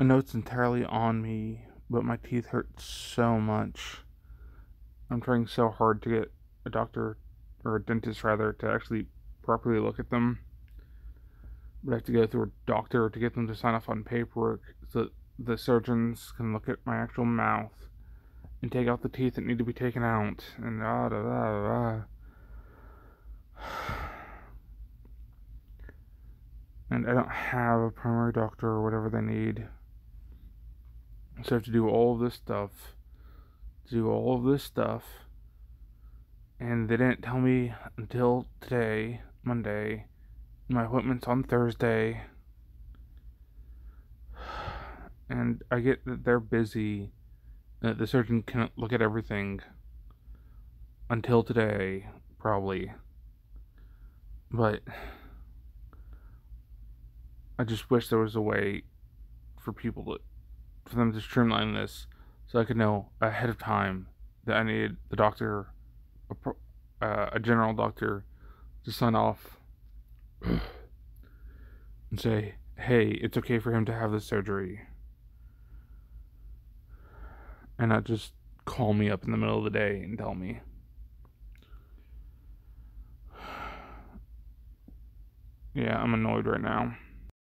I know it's entirely on me, but my teeth hurt so much. I'm trying so hard to get a doctor, or a dentist rather, to actually properly look at them. But I have to go through a doctor to get them to sign off on paperwork so that the surgeons can look at my actual mouth and take out the teeth that need to be taken out. And ah, da, da, da. And I don't have a primary doctor or whatever they need. So I have to do all of this stuff. Do all of this stuff. And they didn't tell me until today, Monday. My appointment's on Thursday. And I get that they're busy. That the surgeon can't look at everything until today, probably. But I just wish there was a way for people to, for them to streamline this, so I could know ahead of time that I needed the doctor, a, uh, a general doctor, to sign off and say, "Hey, it's okay for him to have this surgery," and not just call me up in the middle of the day and tell me. Yeah, I'm annoyed right now.